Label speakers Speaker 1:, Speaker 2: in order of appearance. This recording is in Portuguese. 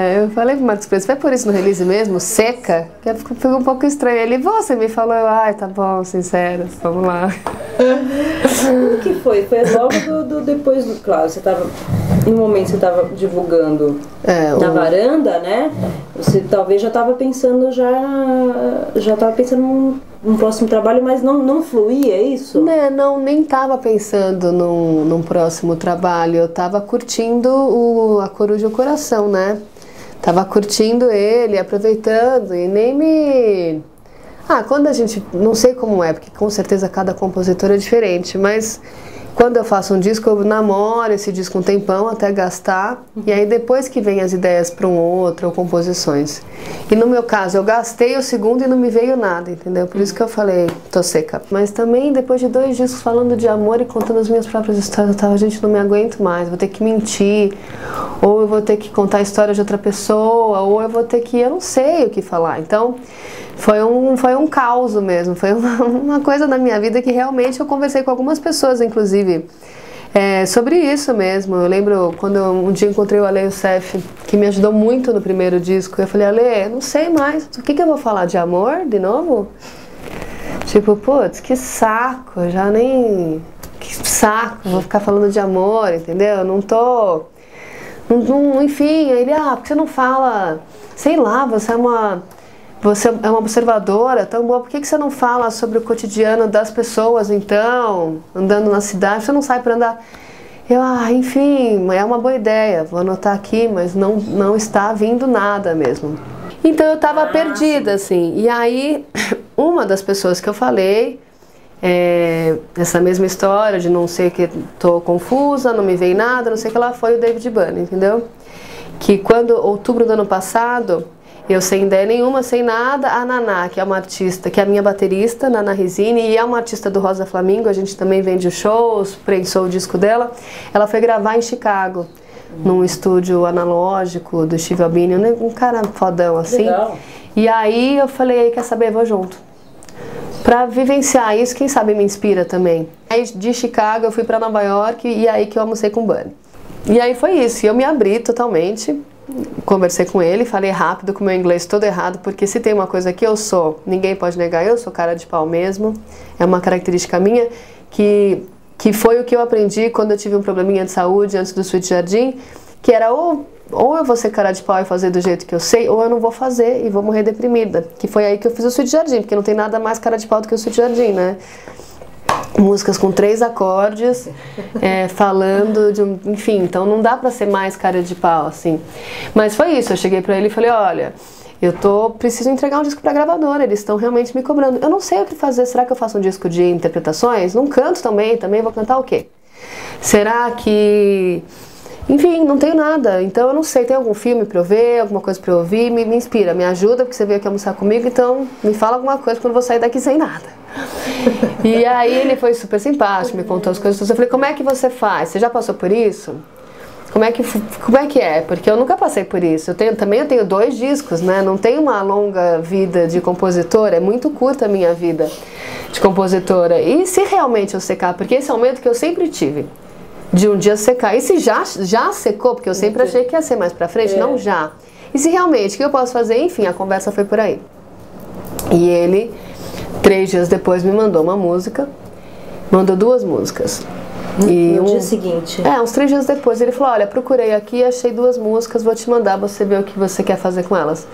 Speaker 1: É, eu falei pro Marcos Preto, vai por isso no release mesmo, seca? Que ficou um pouco estranho. Ele, você me falou, ai, tá bom, sincero, vamos lá.
Speaker 2: Como que foi? Foi logo do, do depois do. Claro, você tava. No momento você estava divulgando
Speaker 1: É,
Speaker 2: na
Speaker 1: o-
Speaker 2: varanda, né? Você talvez já estava pensando já. Já estava pensando num, num próximo trabalho, mas não, não fluía, é isso?
Speaker 1: Né, não, nem tava pensando num, num próximo trabalho. Eu tava curtindo o, a Coruja o Coração, né? Tava curtindo ele, aproveitando e nem me. Ah, quando a gente. Não sei como é, porque com certeza cada compositor é diferente, mas quando eu faço um disco, eu namoro esse disco um tempão até gastar, e aí depois que vem as ideias para um outro, ou composições. E no meu caso, eu gastei o segundo e não me veio nada, entendeu? Por isso que eu falei, tô seca. Mas também, depois de dois discos falando de amor e contando as minhas próprias histórias, eu tava, gente, não me aguento mais, vou ter que mentir, ou eu vou ter que contar a história de outra pessoa, ou eu vou ter que, eu não sei o que falar. Então, foi um, foi um caos mesmo, foi uma, uma coisa na minha vida que realmente eu conversei com algumas pessoas, inclusive, é, sobre isso mesmo. Eu lembro quando eu, um dia encontrei o Ale Youssef, que me ajudou muito no primeiro disco. Eu falei, Ale, não sei mais, o que, que eu vou falar de amor de novo? Tipo, putz, que saco, já nem. Que saco, vou ficar falando de amor, entendeu? Eu não tô. Não, enfim, aí ele, ah, por que você não fala, sei lá, você é uma. Você é uma observadora tão boa, por que, que você não fala sobre o cotidiano das pessoas então, andando na cidade? Você não sai para andar. Eu, ah, enfim, é uma boa ideia, vou anotar aqui, mas não, não está vindo nada mesmo. Então eu tava perdida, assim. E aí, uma das pessoas que eu falei, é, essa mesma história de não sei que, tô confusa, não me veio nada, não sei o que lá, foi o David Byrne, entendeu? Que quando, outubro do ano passado, eu sem ideia nenhuma, sem nada, a Naná, que é uma artista, que é a minha baterista, Naná Risini, e é uma artista do Rosa Flamingo, a gente também vende shows, prensou o disco dela, ela foi gravar em Chicago, num estúdio analógico do Steve Albini, um um cara fodão assim.
Speaker 2: Legal.
Speaker 1: E aí eu falei, quer saber, vou junto. Pra vivenciar isso, quem sabe me inspira também. Aí de Chicago eu fui pra Nova York e aí que eu almocei com o Bunny. E aí foi isso, eu me abri totalmente, conversei com ele, falei rápido com meu inglês todo errado, porque se tem uma coisa que eu sou, ninguém pode negar, eu sou cara de pau mesmo, é uma característica minha que, que foi o que eu aprendi quando eu tive um probleminha de saúde antes do Sweet Jardim, que era ou, ou eu vou ser cara de pau e fazer do jeito que eu sei, ou eu não vou fazer e vou morrer deprimida, que foi aí que eu fiz o Sweet Jardim, porque não tem nada mais cara de pau do que o Sweet Jardim, né? músicas com três acordes, é, falando de um, enfim, então não dá pra ser mais cara de pau assim. Mas foi isso, eu cheguei pra ele e falei, olha, eu tô preciso entregar um disco pra gravadora, eles estão realmente me cobrando. Eu não sei o que fazer, será que eu faço um disco de interpretações? Não canto também, também vou cantar o quê? Será que enfim, não tenho nada, então eu não sei, tem algum filme pra eu ver, alguma coisa pra eu ouvir, me, me inspira, me ajuda, porque você veio aqui almoçar comigo, então me fala alguma coisa quando eu vou sair daqui sem nada. E aí ele foi super simpático, me contou as coisas. Eu falei, como é que você faz? Você já passou por isso? Como é que, como é, que é? Porque eu nunca passei por isso. Eu tenho, também eu tenho dois discos, né? Não tenho uma longa vida de compositora, é muito curta a minha vida de compositora. E se realmente eu secar, porque esse é o medo que eu sempre tive. De um dia secar. E se já, já secou, porque eu sempre achei que ia ser mais pra frente, não já. E se realmente, o que eu posso fazer? Enfim, a conversa foi por aí. E ele, três dias depois, me mandou uma música, mandou duas músicas. E
Speaker 2: No
Speaker 1: um-
Speaker 2: dia seguinte.
Speaker 1: é, uns três dias depois ele falou: Olha, procurei aqui, achei duas músicas, vou te mandar você ver o que você quer fazer com elas.